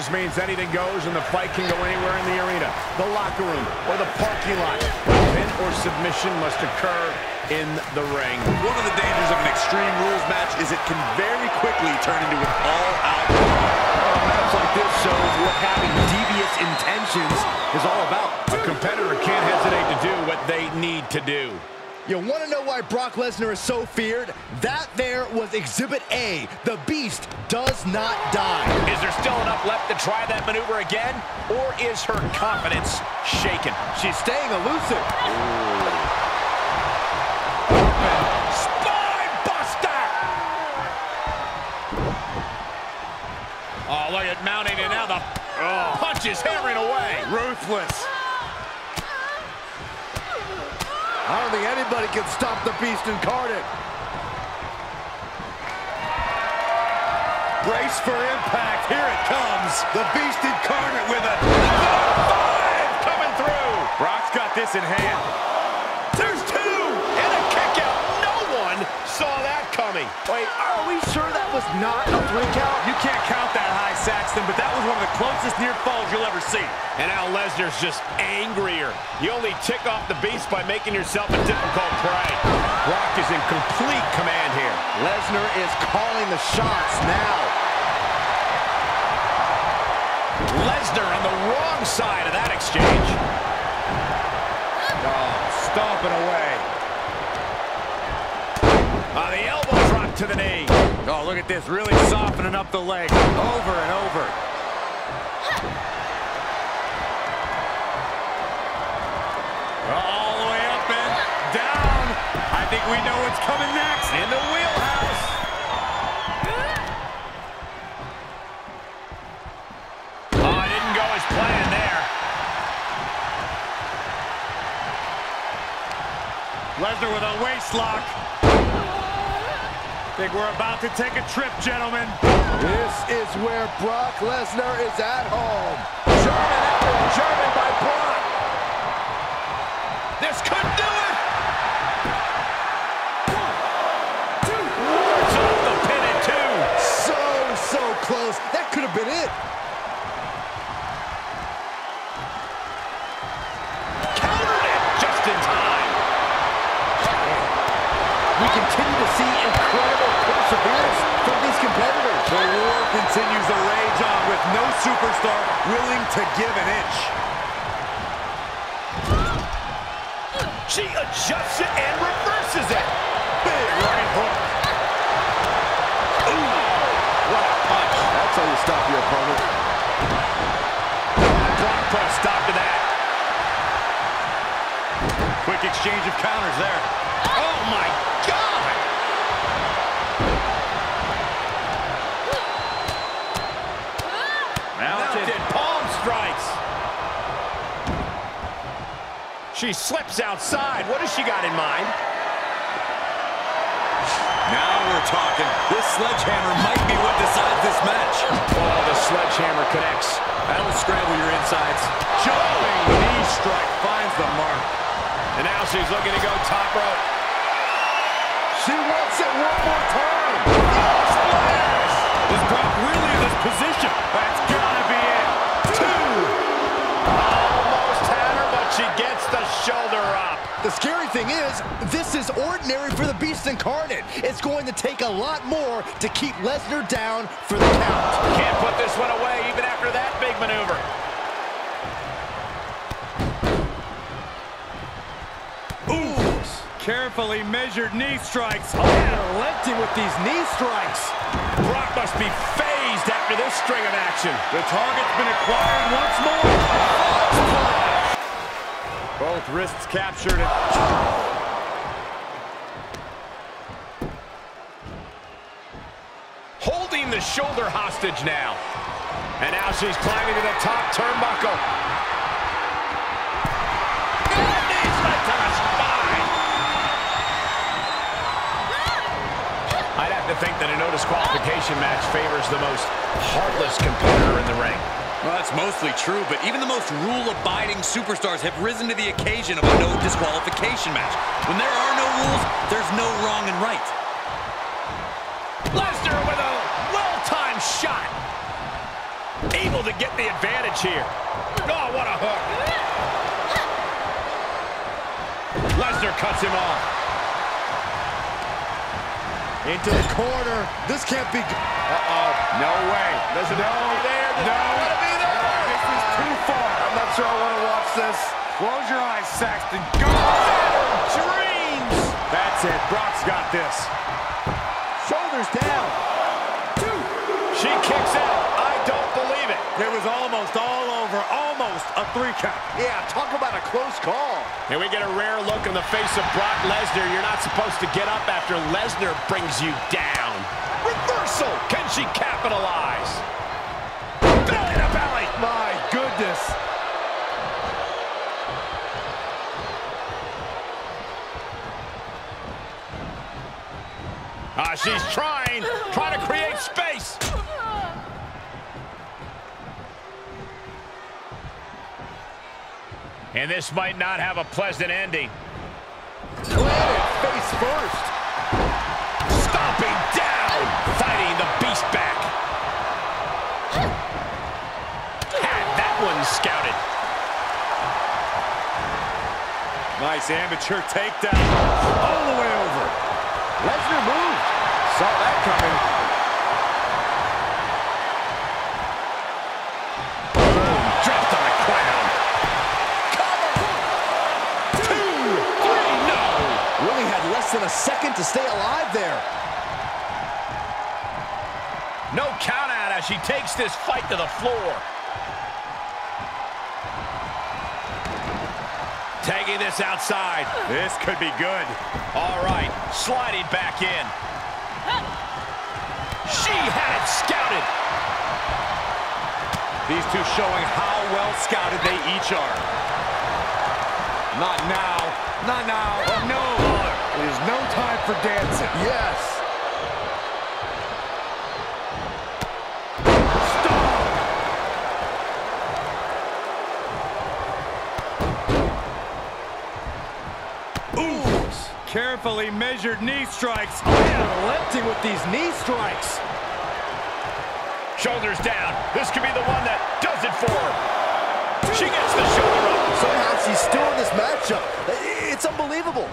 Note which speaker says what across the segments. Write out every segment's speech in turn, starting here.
Speaker 1: rules means anything goes and the fight can go anywhere in the arena, the locker room, or the parking lot. Pin or submission must occur in the ring.
Speaker 2: One of the dangers of an Extreme Rules match is it can very quickly turn into an all-out A
Speaker 1: match like this shows what having devious intentions is all about. A competitor can't hesitate to do what they need to do.
Speaker 3: You want to know why Brock Lesnar is so feared? That there was Exhibit A. The Beast does not die.
Speaker 1: Is there still enough left to try that maneuver again? Or is her confidence shaken?
Speaker 3: She's staying elusive.
Speaker 1: Spine buster! Oh, look at mounting it now. The oh, punch is hammering away.
Speaker 3: Ruthless. I don't think anybody can stop the Beast incarnate.
Speaker 2: Brace for impact. Here it comes. The Beast incarnate with a five
Speaker 1: coming through.
Speaker 2: Brock's got this in hand.
Speaker 1: There's two and a kick out. No one saw that coming.
Speaker 3: Wait, are we sure that was not a three count?
Speaker 2: You can't count that Saxton, but that was one of the closest near falls you'll ever see.
Speaker 1: And now Lesnar's just angrier. You only tick off the beast by making yourself a difficult prey. Brock is in complete command here.
Speaker 3: Lesnar is calling the shots now.
Speaker 1: Lesnar on the wrong side of that exchange.
Speaker 3: Oh, stomping away.
Speaker 1: Uh, the elbow drop to the knee.
Speaker 2: Oh, look at this, really softening up the leg over and think we know what's coming next.
Speaker 1: In the wheelhouse. Oh, it didn't go as planned there.
Speaker 2: Lesnar with a waist lock. Think we're about to take a trip, gentlemen.
Speaker 3: This is where Brock Lesnar is at home. German after German by Brock.
Speaker 1: This could do
Speaker 2: give an inch.
Speaker 1: She adjusts it and reverses it. Big right hook.
Speaker 3: That's how you stop your opponent.
Speaker 1: Block put a stop to that.
Speaker 2: Quick exchange of counters there.
Speaker 1: She slips outside. What has she got in mind?
Speaker 2: Now we're talking. This sledgehammer might be what decides this match.
Speaker 1: Oh, the sledgehammer connects.
Speaker 2: That'll scramble your insides.
Speaker 1: Jumping knee strike finds the mark. And now she's looking to go top rope.
Speaker 3: She wants it one more time.
Speaker 1: Splash! Is Brock really in this position?
Speaker 2: That's gotta be
Speaker 1: The
Speaker 3: scary thing is, this is ordinary for the Beast Incarnate. It's going to take a lot more to keep Lesnar down for the count.
Speaker 1: Can't put this one away even after that big maneuver.
Speaker 2: Ooh, carefully measured knee strikes.
Speaker 3: Oh, relenting with these knee strikes.
Speaker 1: Brock must be fazed after this string of action.
Speaker 2: The target's been acquired once more. Both wrists captured.
Speaker 1: Holding the shoulder hostage now. And now she's climbing to the top turnbuckle. I'd have to think that a no disqualification match favors the most heartless competitor in the ring.
Speaker 2: Well, that's mostly true, but even the most rule-abiding superstars have risen to the occasion of a no disqualification match. When there are no rules, there's no wrong and right.
Speaker 1: Lesnar with a well-timed shot. able to get the advantage here. Oh, what a hook. Lesnar cuts him off.
Speaker 3: Into the corner. This can't be...
Speaker 1: Uh-oh. No way. Doesn't no. there. Doesn't
Speaker 2: no. Sure I want to watch this. Close your eyes, Saxton. Go!
Speaker 1: Dreams. That's it. Brock's got this.
Speaker 3: Shoulders down.
Speaker 1: Two. She kicks out. I don't believe it.
Speaker 2: It was almost all over. Almost a three count.
Speaker 3: Yeah, talk about a close call.
Speaker 1: And we get a rare look in the face of Brock Lesnar. You're not supposed to get up after Lesnar brings you down. Reversal. Can she capitalize? Ah, she's trying, trying to create space. And this might not have a pleasant ending.
Speaker 3: Planted face first.
Speaker 1: Stomping down, fighting the beast back. Had that one scouted.
Speaker 2: Nice amateur takedown. All the way over.
Speaker 3: Lesnar moved. Saw that coming.
Speaker 1: Dropped on the ground. Cover. Two, three, no.
Speaker 3: Really had less than a second to stay alive there.
Speaker 1: No count out as she takes this fight to the floor. Taking this outside.
Speaker 2: This could be good.
Speaker 1: All right, sliding back in. Had it scouted.
Speaker 2: These two showing how well scouted they each are. Not now. Not now. No. There's no time for dancing.
Speaker 3: Yes.
Speaker 2: Ooh. Carefully measured knee strikes.
Speaker 3: Oh, Relenting with these knee strikes.
Speaker 1: Shoulders down. This could be the one that does it for her. She gets the shoulder up.
Speaker 3: Somehow she's still in this matchup. It's unbelievable.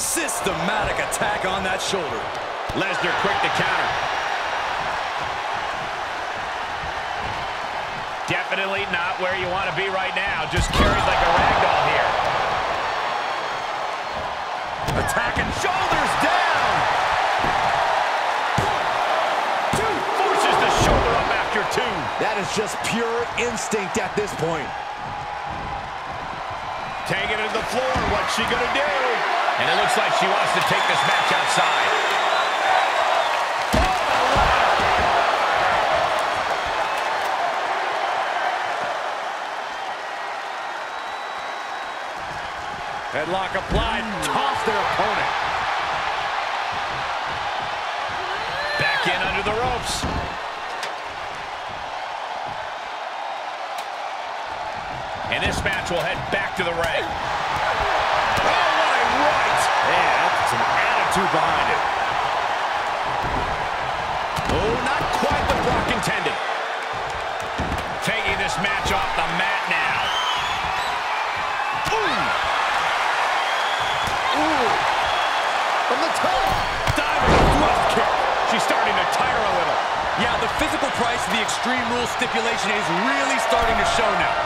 Speaker 4: Systematic attack on that shoulder.
Speaker 1: Lesnar quick to counter. Definitely not where you want to be right now. Just carried like a ragdoll here.
Speaker 2: Attacking shoulders down.
Speaker 1: Two forces the shoulder up after two.
Speaker 3: That is just pure instinct at this point.
Speaker 1: Taking it to the floor. What's she going to do? And it looks like she wants to take this match outside.
Speaker 2: Headlock applied. Toss their opponent.
Speaker 1: Back in under the ropes. And this match will head back to the ring. Oh, a right!
Speaker 2: That's some attitude behind it.
Speaker 1: A little.
Speaker 4: Yeah, the physical price of the Extreme Rules stipulation is really starting to show now.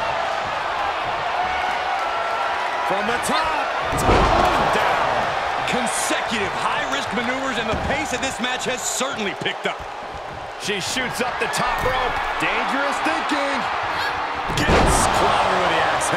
Speaker 2: From the top. Top down.
Speaker 4: Consecutive high-risk maneuvers, and the pace of this match has certainly picked up.
Speaker 1: She shoots up the top rope.
Speaker 2: Dangerous thinking. Gets clobbered with the axe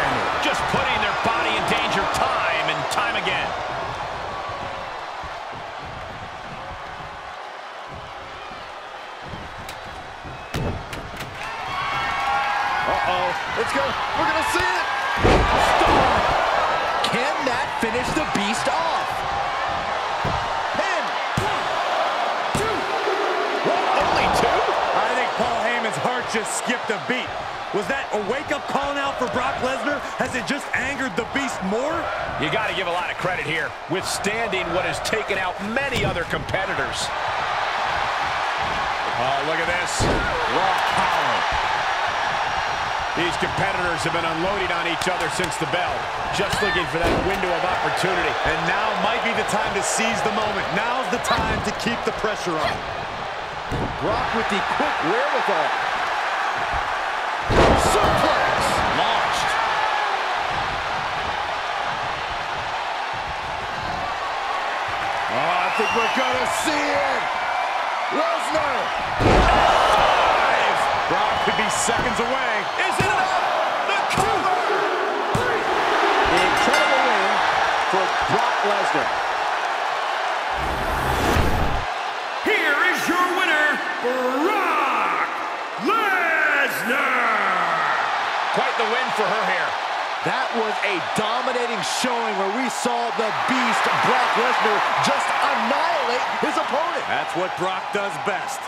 Speaker 1: just
Speaker 2: skipped a beat. Was that a wake-up call now for Brock Lesnar? Has it just angered the Beast more?
Speaker 1: You got to give a lot of credit here, withstanding what has taken out many other competitors. Oh, look at this.
Speaker 2: Raw power.
Speaker 1: These competitors have been unloading on each other since the bell, just looking for that window of opportunity.
Speaker 2: And now might be the time to seize the moment. Now's the time to keep the pressure on.
Speaker 3: Brock with the quick wherewithal. Think we're gonna see it! Lesnar!
Speaker 2: Five. Brock could be seconds away.
Speaker 1: Is it enough? The cover!
Speaker 3: The incredible win for Brock Lesnar.
Speaker 5: Here is your winner, Brock Lesnar!
Speaker 1: Quite the win for her here.
Speaker 3: That was a dominating showing where we saw the beast, Brock Lesnar, just annihilate his opponent.
Speaker 2: That's what Brock does best.